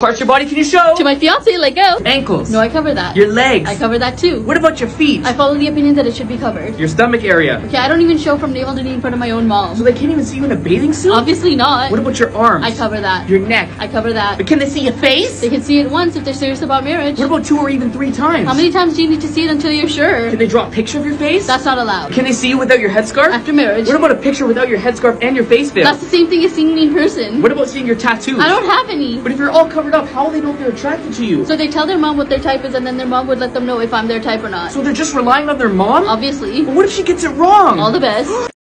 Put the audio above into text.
Parts of your body can you show? To my fiance, let go. Ankles. No, I cover that. Your legs. I cover that too. What about your feet? I follow the opinion that it should be covered. Your stomach area. Okay, I don't even show from navel to knee in front of my own mom. So they can't even see you in a bathing suit? Obviously not. What about your arms? I cover that. Your neck. I cover that. But can they see your face? They can see it once if they're serious about marriage. What about two or even three times? How many times do you need to see it until you're sure? Can they draw a picture of your face? That's not allowed. Can they see you without your headscarf? After marriage. What about a picture without your headscarf and your face veil? That's the same thing as seeing me in person. What about seeing your tattoos? I don't have any. But if you're all covered up, how they know if they're attracted to you? So they tell their mom what their type is and then their mom would let them know if I'm their type or not. So they're just relying on their mom? Obviously. But what if she gets it wrong? All the best.